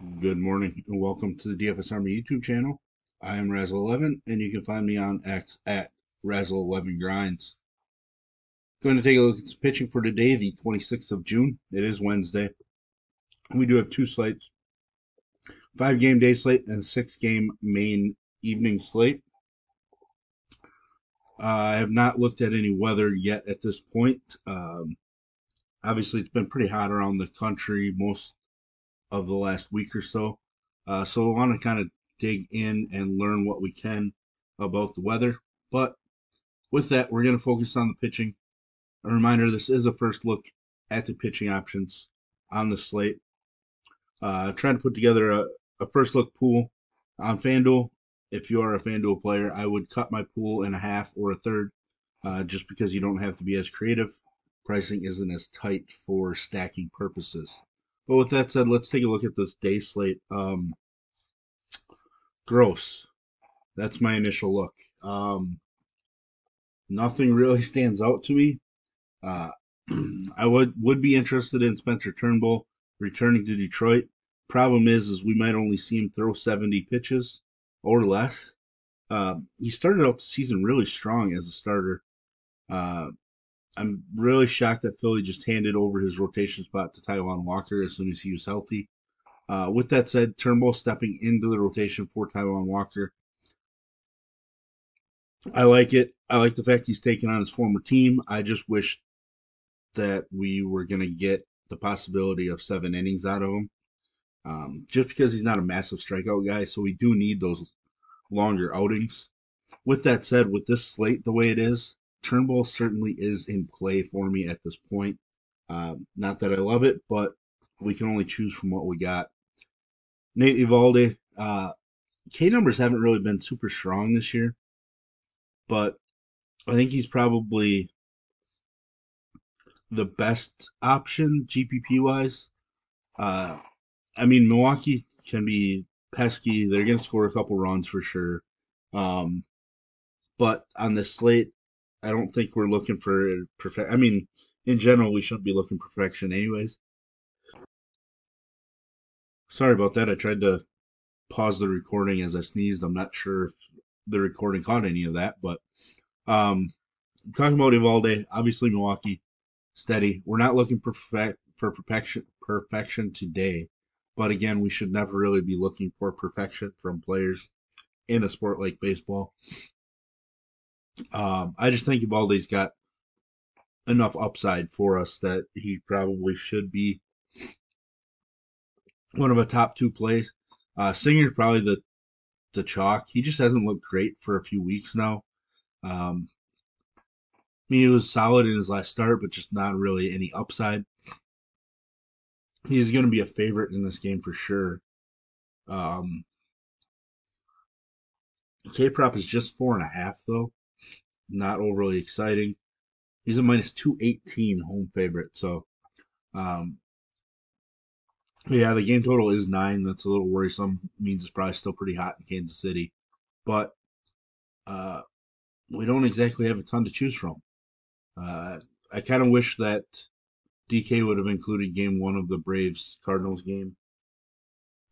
Good morning and welcome to the DFS Army YouTube channel. I am Razzle11 and you can find me on X at Razzle11Grinds. Going to take a look at some pitching for today, the 26th of June. It is Wednesday. We do have two slates, five game day slate and six game main evening slate. Uh, I have not looked at any weather yet at this point. Um, obviously, it's been pretty hot around the country most of the last week or so. Uh, so we want to kind of dig in and learn what we can about the weather. But with that, we're going to focus on the pitching. A reminder this is a first look at the pitching options on the slate. Uh, trying to put together a, a first look pool on FanDuel. If you are a FanDuel player, I would cut my pool in a half or a third uh, just because you don't have to be as creative. Pricing isn't as tight for stacking purposes. But with that said, let's take a look at this day slate. Um, gross. That's my initial look. Um, nothing really stands out to me. Uh, I would would be interested in Spencer Turnbull returning to Detroit. Problem is, is we might only see him throw 70 pitches or less. Uh, he started out the season really strong as a starter. Uh, I'm really shocked that Philly just handed over his rotation spot to Taijuan Walker as soon as he was healthy. Uh, with that said, Turnbull stepping into the rotation for Taijuan Walker. I like it. I like the fact he's taking on his former team. I just wish that we were going to get the possibility of seven innings out of him. Um, just because he's not a massive strikeout guy, so we do need those longer outings. With that said, with this slate the way it is, Turnbull certainly is in play for me at this point. Uh, not that I love it, but we can only choose from what we got. Nate Eovaldi, uh, K numbers haven't really been super strong this year, but I think he's probably the best option GPP wise. Uh, I mean, Milwaukee can be pesky. They're going to score a couple runs for sure. Um, but on the slate, I don't think we're looking for perfect. I mean, in general, we shouldn't be looking perfection, anyways. Sorry about that. I tried to pause the recording as I sneezed. I'm not sure if the recording caught any of that, but um, talking about Eovaldi, obviously Milwaukee, steady. We're not looking perfect for perfection perfection today, but again, we should never really be looking for perfection from players in a sport like baseball. Um, I just think Eovaldi's got enough upside for us that he probably should be one of a top two plays. Uh, Singer's probably the the chalk. He just hasn't looked great for a few weeks now. Um, I mean, he was solid in his last start, but just not really any upside. He's going to be a favorite in this game for sure. Um, K prop is just four and a half though not overly exciting. He's a minus 218 home favorite. So, um, yeah, the game total is nine. That's a little worrisome. Means it's probably still pretty hot in Kansas City. But uh, we don't exactly have a ton to choose from. Uh, I kind of wish that DK would have included game one of the Braves Cardinals game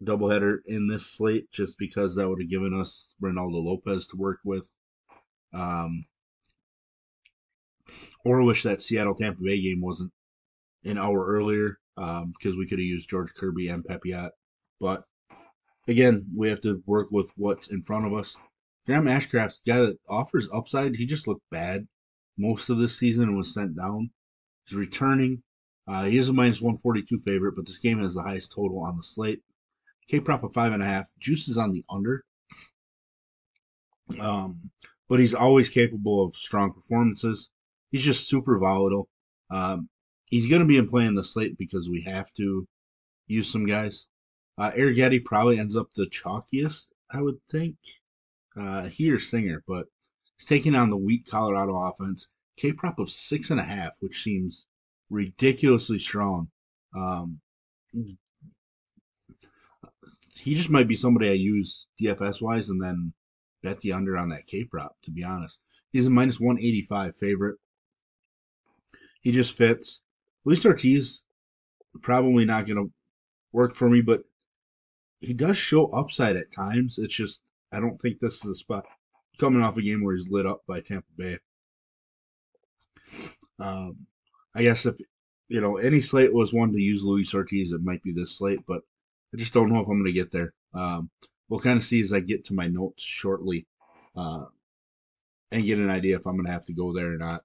doubleheader in this slate just because that would have given us Reynaldo Lopez to work with. Um, or wish that Seattle Tampa Bay game wasn't an hour earlier because um, we could have used George Kirby and Pepiot. But again, we have to work with what's in front of us. Graham Ashcraft's guy that offers upside. He just looked bad most of this season and was sent down. He's returning. Uh, he is a minus 142 favorite, but this game has the highest total on the slate. K prop of five and a half. Juice is on the under. Um, but he's always capable of strong performances he's just super volatile. Um, he's going to be in playing the slate because we have to use some guys. Uh, Arrighetti probably ends up the chalkiest, I would think. Uh, he or Singer, but he's taking on the weak Colorado offense. K prop of six and a half, which seems ridiculously strong. Um, he just might be somebody I use DFS wise and then bet the under on that K prop, to be honest. He's a minus 185 favorite. He just fits. Luis Ortiz probably not going to work for me, but he does show upside at times. It's just I don't think this is a spot coming off a game where he's lit up by Tampa Bay. Um, I guess if you know any slate was one to use Luis Ortiz, it might be this slate, but I just don't know if I'm going to get there. Um, we'll kind of see as I get to my notes shortly, uh, and get an idea if I'm going to have to go there or not.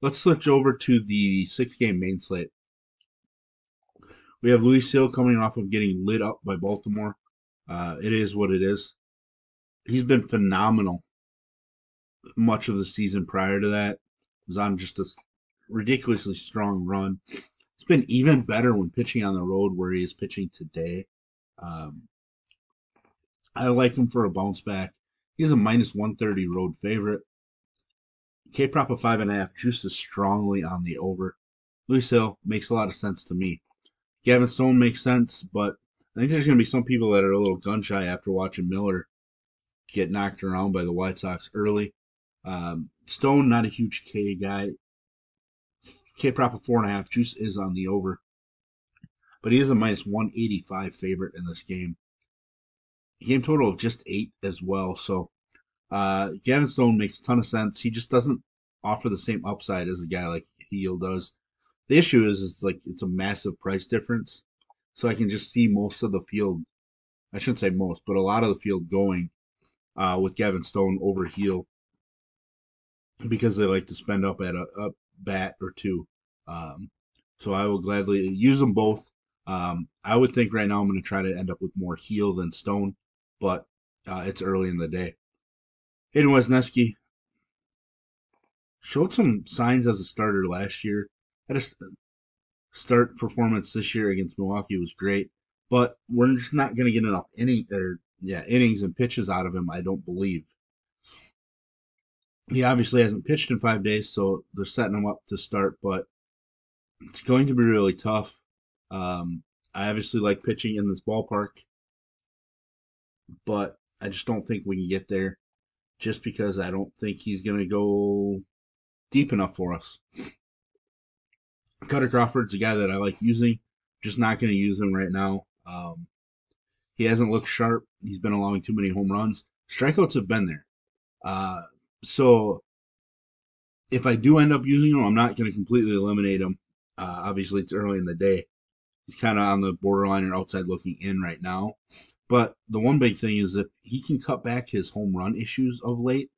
Let's switch over to the six game main slate. We have Luis Gil coming off of getting lit up by Baltimore. Uh, it is what it is. He's been phenomenal much of the season prior to that. Was on just a ridiculously strong run. It's been even better when pitching on the road where he is pitching today. Um, I like him for a bounce back. He's a minus 130 road favorite. K prop of five and a half juices strongly on the over. Luis Gil makes a lot of sense to me. Gavin Stone makes sense, but I think there's going to be some people that are a little gun shy after watching Miller get knocked around by the White Sox early. Um, Stone, not a huge K guy. K prop of four and a half. Juice is on the over, but he is a minus 185 favorite in this game. Game total of just eight as well. So uh, Gavin Stone makes a ton of sense. He just doesn't offer the same upside as a guy like Gil does. The issue is, is like it's a massive price difference. So I can just see most of the field. I shouldn't say most, but a lot of the field going uh, with Gavin Stone over Gil because they like to spend up at a, a bat or two. Um, so I will gladly use them both. Um, I would think right now I'm going to try to end up with more Gil than Stone, but uh, it's early in the day. Hayden Wesneski showed some signs as a starter last year. Had a start performance this year against Milwaukee was great, but we're just not going to get enough inning or yeah innings and pitches out of him. I don't believe. He obviously hasn't pitched in five days, so they're setting him up to start, but it's going to be really tough. Um, I obviously like pitching in this ballpark, but I just don't think we can get there just because I don't think he's going to go deep enough for us. Kutter Crawford's a guy that I like using, just not going to use him right now. Um, he hasn't looked sharp. He's been allowing too many home runs. Strikeouts have been there. Uh, so if I do end up using him, I'm not going to completely eliminate him. Uh, obviously, it's early in the day. He's kind of on the borderline or outside looking in right now. But the one big thing is if he can cut back his home run issues of late,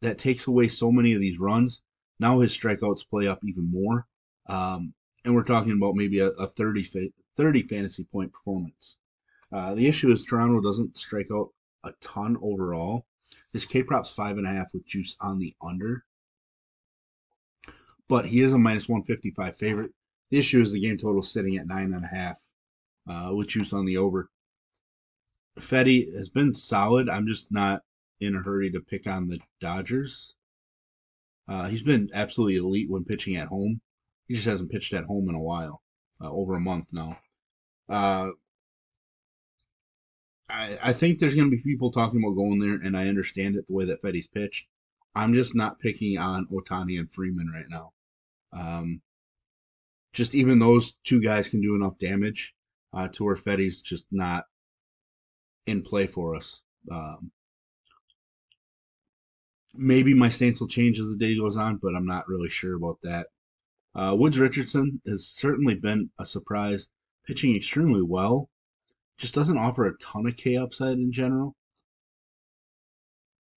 that takes away so many of these runs. Now his strikeouts play up even more. Um, and we're talking about maybe a, a 30, 30 fantasy point performance. Uh, the issue is Toronto doesn't strike out a ton overall. This K prop's five and a half with juice on the under. But he is a minus 155 favorite. The issue is the game total sitting at nine and a half uh, with juice on the over. Fedde has been solid. I'm just not in a hurry to pick on the Dodgers. Uh, he's been absolutely elite when pitching at home. He just hasn't pitched at home in a while, uh, over a month now. Uh, I, I think there's going to be people talking about going there, and I understand it the way that Fedde's pitched. I'm just not picking on Ohtani and Freeman right now. Um, just even those two guys can do enough damage uh, to where Fedde's just not in play for us. Um, maybe my stance will change as the day goes on, but I'm not really sure about that. Uh, Woods Richardson has certainly been a surprise, pitching extremely well. Just doesn't offer a ton of K upside in general.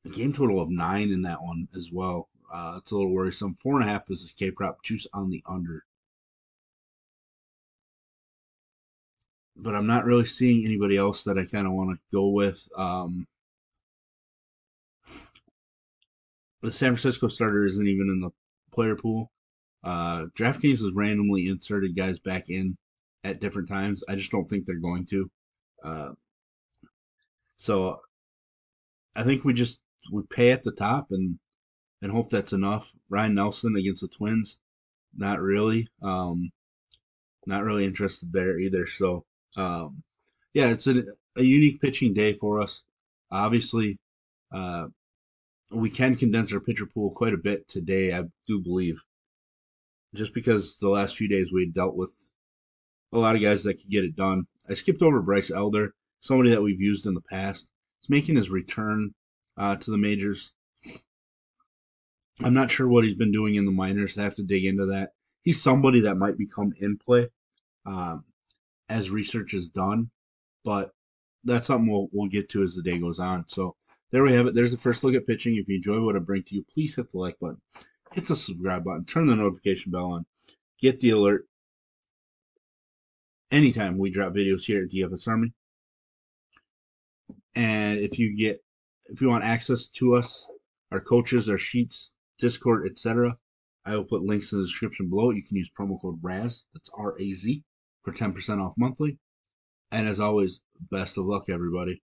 A game total of nine in that one as well. Uh, it's a little worrisome. Four and a half is his K prop. Juice on the under. But I'm not really seeing anybody else that I kind of want to go with. Um, the San Francisco starter isn't even in the player pool. Uh, DraftKings has randomly inserted guys back in at different times. I just don't think they're going to. Uh, so I think we just we pay at the top and and hope that's enough. Ryan Nelson against the Twins, not really. Um, not really interested there either. So um, yeah, it's a, a unique pitching day for us. Obviously, uh, we can condense our pitcher pool quite a bit today. I do believe, just because the last few days we dealt with a lot of guys that could get it done. I skipped over Bryce Elder. somebody that we've used in the past. He's making his return uh, to the majors. I'm not sure what he's been doing in the minors. I have to dig into that. He's somebody that might become in play um, as research is done, but that's something we'll, we'll get to as the day goes on. So there we have it. There's the first look at pitching. If you enjoy what I bring to you, please hit the like button, hit the subscribe button, turn the notification bell on, get the alert anytime we drop videos here at DFS Army. And if you get, if you want access to us, our coaches, our sheets, Discord, etc., I will put links in the description below. You can use promo code RAZ, that's R A Z, for 10% off monthly. And as always, best of luck, everybody.